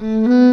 Mm-hmm.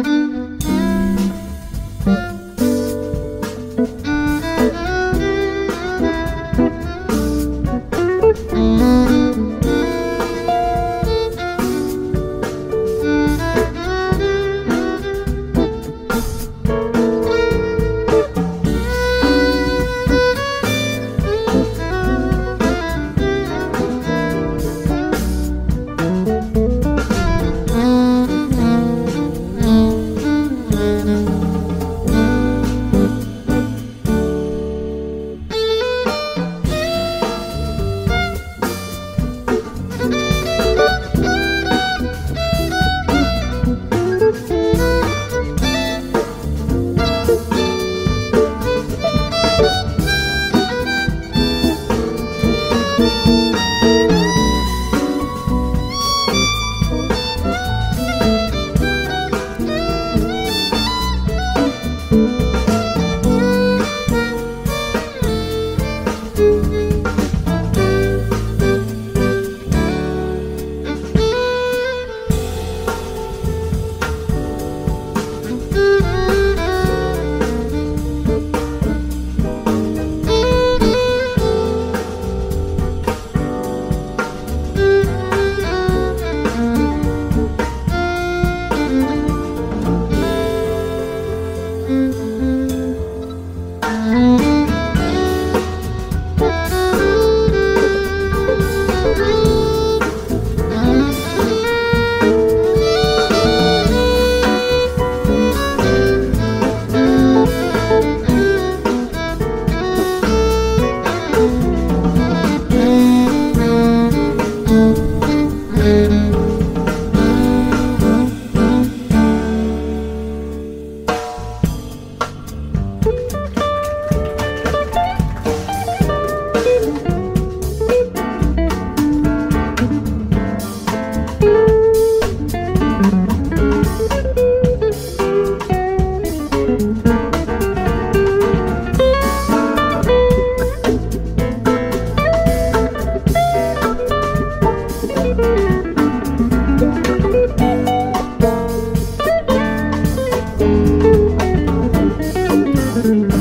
Mm-hmm.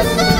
Thank